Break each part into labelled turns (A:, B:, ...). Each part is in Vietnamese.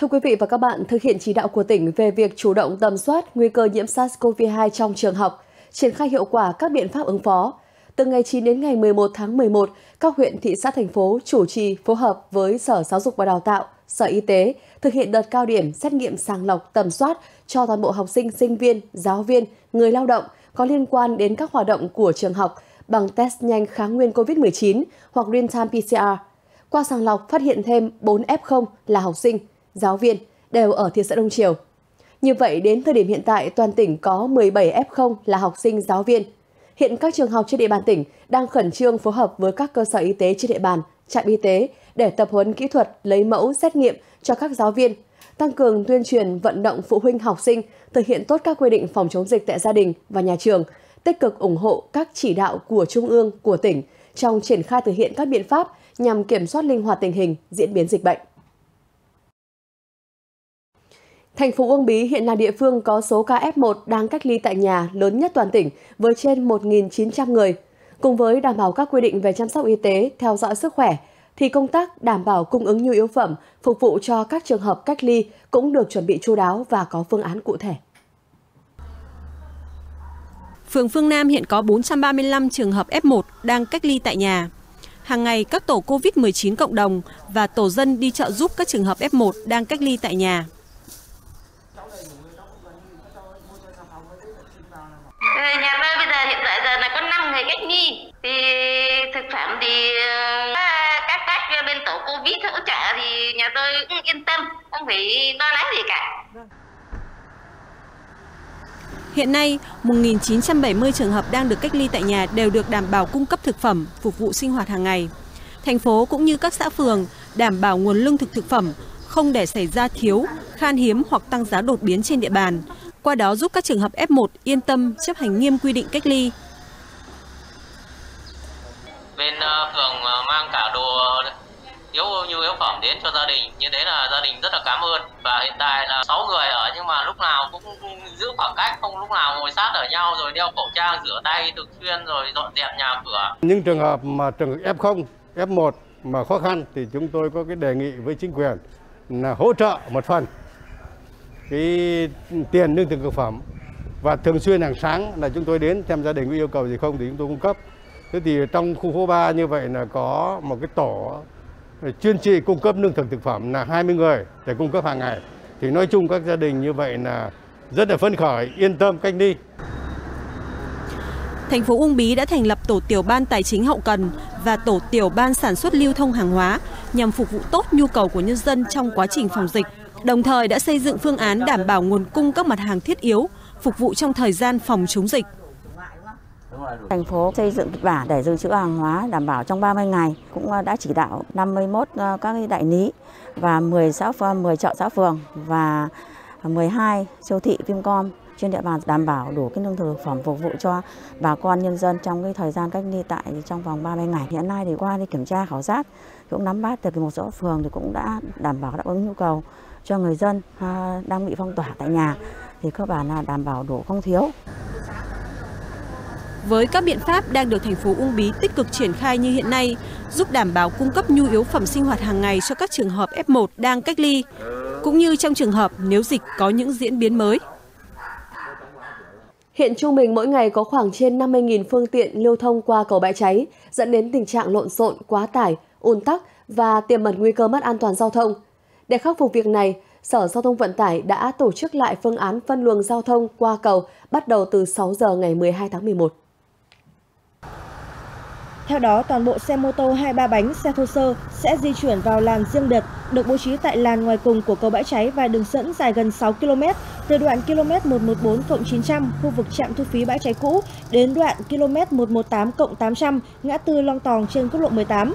A: Thưa quý vị và các bạn, thực hiện chỉ đạo của tỉnh về việc chủ động tầm soát nguy cơ nhiễm SARS-CoV-2 trong trường học, triển khai hiệu quả các biện pháp ứng phó. Từ ngày 9 đến ngày 11 tháng 11, các huyện, thị xã, thành phố chủ trì phối hợp với Sở Giáo dục và Đào tạo, Sở Y tế thực hiện đợt cao điểm xét nghiệm sàng lọc tầm soát cho toàn bộ học sinh, sinh viên, giáo viên, người lao động có liên quan đến các hoạt động của trường học bằng test nhanh kháng nguyên COVID-19 hoặc real-time PCR. Qua sàng lọc phát hiện thêm 4 F0 là học sinh, giáo viên đều ở thị xã Đông Triều. Như vậy, đến thời điểm hiện tại, toàn tỉnh có 17 F0 là học sinh giáo viên. Hiện các trường học trên địa bàn tỉnh đang khẩn trương phối hợp với các cơ sở y tế trên địa bàn, trạm y tế để tập huấn kỹ thuật lấy mẫu xét nghiệm cho các giáo viên, tăng cường tuyên truyền vận động phụ huynh học sinh thực hiện tốt các quy định phòng chống dịch tại gia đình và nhà trường, tích cực ủng hộ các chỉ đạo của Trung ương, của tỉnh trong triển khai thực hiện các biện pháp nhằm kiểm soát linh hoạt tình hình diễn biến dịch bệnh. Thành phố Uông Bí hiện là địa phương có số ca F1 đang cách ly tại nhà lớn nhất toàn tỉnh với trên 1.900 người. Cùng với đảm bảo các quy định về chăm sóc y tế, theo dõi sức khỏe, thì công tác đảm bảo cung ứng nhu yếu phẩm phục vụ cho các trường hợp cách ly cũng được chuẩn bị chu đáo và có phương án cụ thể.
B: Phường Phương Nam hiện có 435 trường hợp F1 đang cách ly tại nhà. Hàng ngày, các tổ COVID-19 cộng đồng và tổ dân đi chợ giúp các trường hợp F1 đang cách ly tại nhà.
C: Ờ, nhà tôi bây giờ hiện tại giờ là có 5 người cách ly. Thì thực phẩm thì ờ, các các ờ, bên tổ Covid hỗ trợ thì nhà tôi cũng yên tâm, không phải lo lắng gì cả.
B: Hiện nay, 1.970 trường hợp đang được cách ly tại nhà đều được đảm bảo cung cấp thực phẩm, phục vụ sinh hoạt hàng ngày. Thành phố cũng như các xã phường đảm bảo nguồn lương thực thực phẩm, không để xảy ra thiếu, khan hiếm hoặc tăng giá đột biến trên địa bàn. Qua đó giúp các trường hợp F1 yên tâm chấp hành nghiêm quy định cách ly.
D: Bên uh, phường uh, mang cả đồ yếu nhu yếu phẩm đến cho gia đình như thế là gia đình rất là cảm ơn. Và hiện tại là 6 người ở nhưng mà lúc nào cũng giữ khoảng cách không lúc nào ngồi sát ở nhau rồi đeo khẩu trang rửa tay thường xuyên rồi dọn dẹp nhà cửa.
E: Những trường hợp mà trường hợp F0 F1 mà khó khăn thì chúng tôi có cái đề nghị với chính quyền là hỗ trợ một phần cái tiền lương thực thực phẩm và thường xuyên hàng sáng là chúng tôi đến xem gia đình có yêu cầu gì không thì chúng tôi cung cấp. Thế thì trong khu phố 3 như vậy là có một cái tổ chuyên trị cung cấp lương thực thực phẩm là 20 người để cung cấp hàng ngày. Thì nói chung các gia đình như vậy là rất là phấn khởi, yên tâm cách ly.
B: Thành phố Uông Bí đã thành lập tổ tiểu ban tài chính hậu cần và tổ tiểu ban sản xuất lưu thông hàng hóa nhằm phục vụ tốt nhu cầu của nhân dân trong quá trình phòng dịch. Đồng thời đã xây dựng phương án đảm bảo nguồn cung các mặt hàng thiết yếu phục vụ trong thời gian phòng chống dịch.
F: Thành phố xây dựng kịch bản để dự trữ hàng hóa đảm bảo trong 30 ngày cũng à, đã chỉ đạo 51 à, các đại lý và 10 xã phường, 10 chợ xã phường và 12 siêu thị Vincom trên địa bàn đảm bảo đủ cái lương thực phẩm phục vụ cho bà con nhân dân trong cái thời gian cách ly tại trong vòng 30 ngày. Hiện nay thì qua đi kiểm tra khảo sát cũng nắm bắt được một số phường thì cũng đã đảm bảo đáp ứng nhu cầu cho người dân đang bị phong tỏa tại nhà thì cơ bản là đảm bảo đủ không thiếu.
B: Với các biện pháp đang được thành phố Uông Bí tích cực triển khai như hiện nay, giúp đảm bảo cung cấp nhu yếu phẩm sinh hoạt hàng ngày cho các trường hợp F1 đang cách ly, cũng như trong trường hợp nếu dịch có những diễn biến mới.
A: Hiện trung bình mỗi ngày có khoảng trên 50.000 phương tiện lưu thông qua cầu bãi cháy, dẫn đến tình trạng lộn xộn, quá tải, ùn tắc và tiềm ẩn nguy cơ mất an toàn giao thông. Để khắc phục việc này, Sở Giao thông Vận tải đã tổ chức lại phương án phân luồng giao thông qua cầu bắt đầu từ 6 giờ ngày 12 tháng 11.
G: Theo đó, toàn bộ xe mô tô 23 bánh, xe thô sơ sẽ di chuyển vào làn riêng biệt, được bố trí tại làn ngoài cùng của cầu bãi cháy và đường dẫn dài gần 6 km, từ đoạn km 114 900 khu vực trạm thu phí bãi cháy cũ đến đoạn km 118 800 ngã tư Long Tòng trên quốc lộ 18.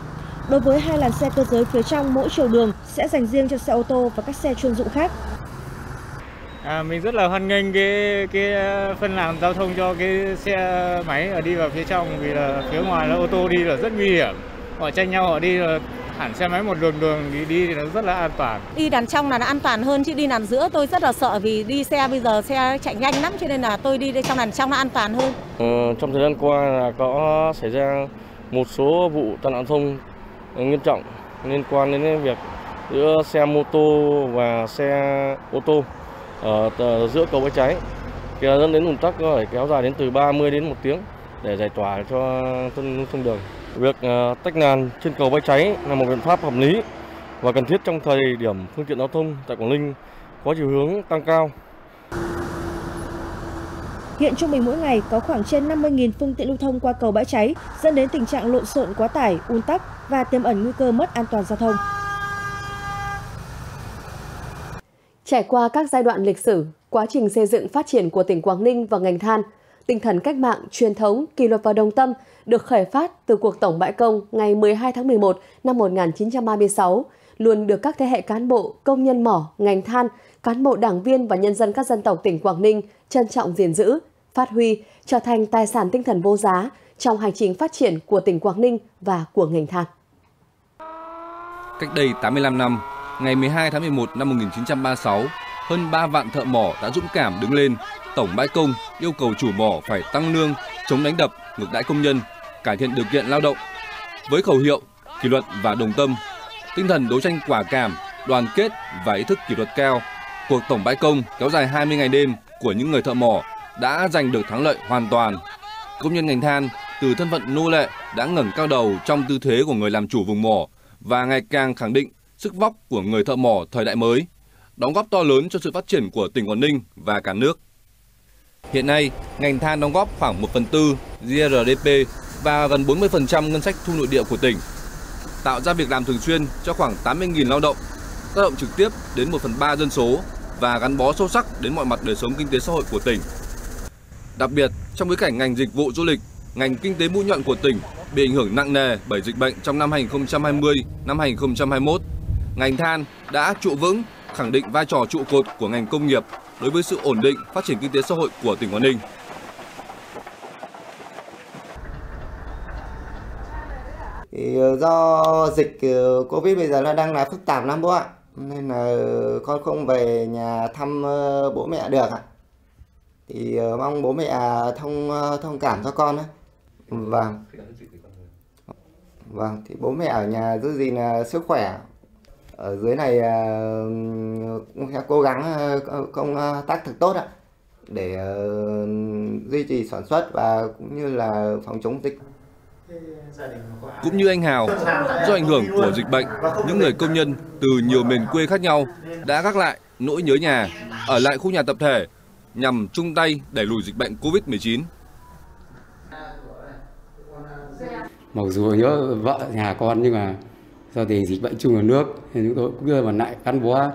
G: Đối với hai làn xe cơ giới phía trong mỗi chiều đường sẽ dành riêng cho xe ô tô và các xe chuyên dụng khác.
H: À, mình rất là hoan nghênh cái cái phân làn giao thông cho cái xe máy ở đi vào phía trong vì là phía ngoài là ô tô đi là rất nguy hiểm. Họ tranh nhau họ đi là hẳn xe máy một đường đường đi đi thì nó rất là an toàn.
I: Đi đàn trong là nó an toàn hơn chứ đi đàn giữa tôi rất là sợ vì đi xe bây giờ xe chạy nhanh lắm cho nên là tôi đi trong đàn trong nó an toàn hơn.
J: Ừ, trong thời gian qua là có xảy ra một số vụ tai nạn thông nghiêm trọng liên quan đến việc giữa xe mô tô và xe ô tô ở giữa cầu bãi cháy thì dẫn đến ùn tắc có thể kéo dài đến từ 30 đến một tiếng để giải tỏa cho dân thông đường. Việc ờ, tách làn trên cầu bãi cháy là một biện pháp hợp lý và cần thiết trong thời điểm phương tiện giao thông tại Quảng Ninh có chiều hướng tăng cao.
G: Hiện trung bình mỗi ngày có khoảng trên 50.000 phương tiện lưu thông qua cầu bãi cháy, dẫn đến tình trạng lộn xộn quá tải, un tắc và tiềm ẩn nguy cơ mất an toàn giao thông.
A: Trải qua các giai đoạn lịch sử, quá trình xây dựng phát triển của tỉnh Quảng Ninh và ngành than, tinh thần cách mạng, truyền thống, kỷ luật và đồng tâm được khởi phát từ cuộc tổng bãi công ngày 12 tháng 11 năm 1936, luôn được các thế hệ cán bộ, công nhân mỏ, ngành than, cán bộ đảng viên và nhân dân các dân tộc tỉnh Quảng Ninh trân trọng gìn giữ, phát huy, trở thành tài sản tinh thần vô giá trong hành trình phát triển của tỉnh Quảng Ninh và của ngành than.
K: Cách đây 85 năm, ngày 12 tháng 11 năm 1936, hơn 3 vạn thợ mỏ đã dũng cảm đứng lên, tổng bãi công yêu cầu chủ mỏ phải tăng lương, chống đánh đập, ngược đãi công nhân, cải thiện điều kiện lao động. Với khẩu hiệu kỷ luật và đồng tâm, tinh thần đấu tranh quả cảm, đoàn kết và ý thức kỷ luật cao, cuộc tổng bãi công kéo dài 20 ngày đêm của những người thợ mỏ đã giành được thắng lợi hoàn toàn. Công nhân ngành than từ thân phận nô lệ đã ngẩng cao đầu trong tư thế của người làm chủ vùng mỏ và ngày càng khẳng định sức vóc của người thợ mỏ thời đại mới, đóng góp to lớn cho sự phát triển của tỉnh Quảng Ninh và cả nước. Hiện nay, ngành than đóng góp khoảng 1 phần tư GRDP và gần 40% ngân sách thu nội địa của tỉnh, tạo ra việc làm thường xuyên cho khoảng 80.000 lao động, tác động trực tiếp đến 1 phần 3 dân số và gắn bó sâu sắc đến mọi mặt đời sống kinh tế xã hội của tỉnh. Đặc biệt, trong bối cảnh ngành dịch vụ du lịch, ngành kinh tế mũi nhọn của tỉnh bị ảnh hưởng nặng nề bởi dịch bệnh trong năm 2020, năm 2021, ngành than đã trụ vững, khẳng định vai trò trụ cột của ngành công nghiệp đối với sự ổn định phát triển kinh tế xã hội của tỉnh Quảng Ninh.
L: Thì ờ, do dịch ờ, Covid bây giờ nó đang là phức tạp lắm bố ạ. Nên là con không về nhà thăm ờ, bố mẹ được ạ. Thì mong bố mẹ thông thông cảm cho con ấy. Vâng. Vâng, thì bố mẹ ở nhà giữ gìn sức khỏe. Ở dưới này cũng sẽ cố gắng công tác thật tốt ạ để duy trì sản xuất và cũng như là phòng chống dịch.
K: Cũng như anh Hào, do ảnh hưởng của dịch bệnh, những người công nhân từ nhiều miền quê khác nhau đã gác lại nỗi nhớ nhà, ở lại khu nhà tập thể nhằm chung tay đẩy lùi dịch bệnh Covid-19.
M: Mặc dù nhớ vợ nhà con nhưng mà do tình dịch bệnh chung ở nước thì chúng tôi cũng đưa vào lại gắn bó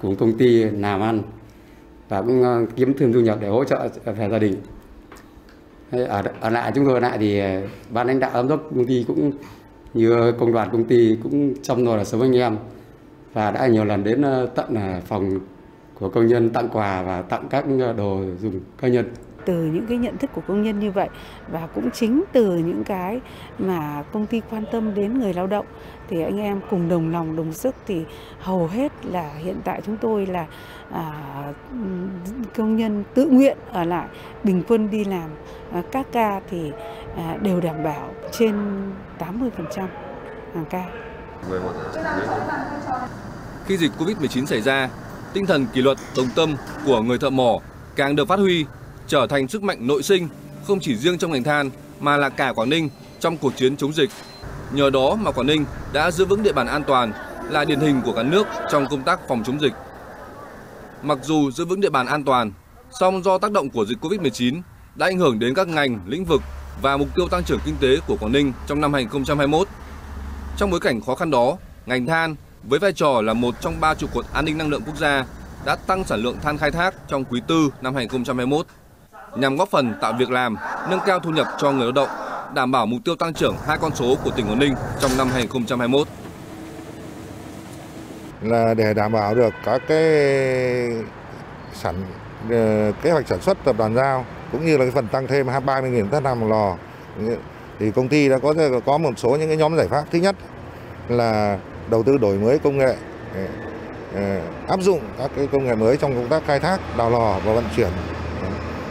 M: cùng công ty làm ăn và cũng ờ, kiếm thêm thu nhập để hỗ trợ về gia đình ở, ở lại chúng tôi ở lại thì ờ, ban lãnh đạo giám đốc công ty cũng như công đoàn công ty cũng chăm lo là sống anh em. Và đã nhiều lần đến ờ, tận ờ, phòng của công nhân tặng quà và tặng các đồ dùng cá nhân.
N: Từ những cái nhận thức của công nhân như vậy và cũng chính từ những cái mà công ty quan tâm đến người lao động thì anh em cùng đồng lòng đồng sức thì hầu hết là hiện tại chúng tôi là à, công nhân tự nguyện ở lại bình quân đi làm à, các ca thì à, đều đảm bảo trên 80% hàng ca.
K: Khi dịch Covid-19 xảy ra, tinh thần kỷ luật đồng tâm của người thợ mỏ càng được phát huy, trở thành sức mạnh nội sinh không chỉ riêng trong ngành than mà là cả Quảng Ninh trong cuộc chiến chống dịch. Nhờ đó mà Quảng Ninh đã giữ vững địa bàn an toàn, là điển hình của cả nước trong công tác phòng chống dịch. Mặc dù giữ vững địa bàn an toàn, song do tác động của dịch Covid-19 đã ảnh hưởng đến các ngành, lĩnh vực và mục tiêu tăng trưởng kinh tế của Quảng Ninh trong năm 2021. Trong bối cảnh khó khăn đó, ngành than với vai trò là một trong ba trụ cột an ninh năng lượng quốc gia đã tăng sản lượng than khai thác trong quý tư năm 2021 nhằm góp phần tạo việc làm, nâng cao thu nhập cho người lao động, đảm bảo mục tiêu tăng trưởng hai con số của tỉnh Quảng Ninh trong năm 2021.
O: Là để đảm bảo được các cái sản ờ, kế hoạch sản xuất tập đoàn giao, cũng như là cái phần tăng thêm 30.000 tấn than một lò. Thì công ty đã có có một số những cái nhóm giải pháp. Thứ nhất là đầu tư đổi mới công nghệ ờ, áp dụng các cái công nghệ mới trong công tác khai thác, đào lò và vận chuyển.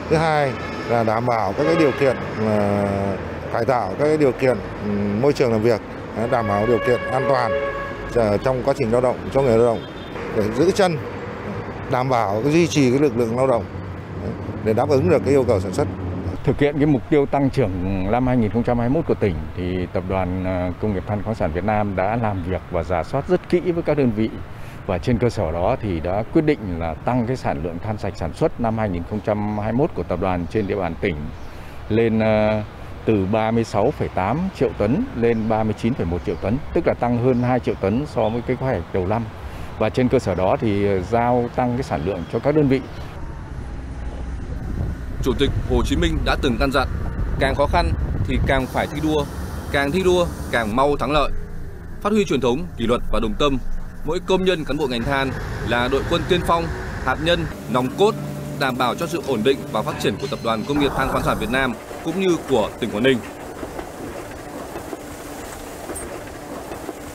O: Thứ hai là đảm bảo các cái điều kiện ờ, cải tạo các cái điều kiện môi trường làm việc, đảm bảo điều kiện an toàn. Ờ, trong quá trình lao động, cho người lao động để giữ chân, đảm bảo duy trì cái lực lượng lao động để đáp ứng được cái yêu cầu sản xuất.
P: Thực hiện cái mục tiêu tăng trưởng năm 2021 của tỉnh thì Tập đoàn ờ, Công nghiệp Than khoáng sản Việt Nam đã làm việc và giả soát rất kỹ với các đơn vị và trên cơ sở đó thì đã quyết định là tăng cái sản lượng than sạch sản xuất năm 2021 của tập đoàn trên địa bàn tỉnh lên ờ, từ 36,8 triệu tấn lên 39,1 triệu tấn, tức là tăng hơn 2 triệu tấn so với cái kế hoạch đầu năm. Và trên cơ sở đó thì giao tăng cái sản lượng cho các đơn vị.
K: Chủ tịch Hồ Chí Minh đã từng căn dặn, càng khó khăn thì càng phải thi đua, càng thi đua càng mau thắng lợi. Phát huy truyền thống kỷ luật và đồng tâm, mỗi công nhân cán bộ ngành than là đội quân tiên phong, hạt nhân, nòng cốt đảm bảo cho sự ổn định và phát triển của tập đoàn công nghiệp than khoáng sản Việt Nam cũng như của tỉnh Quảng Ninh.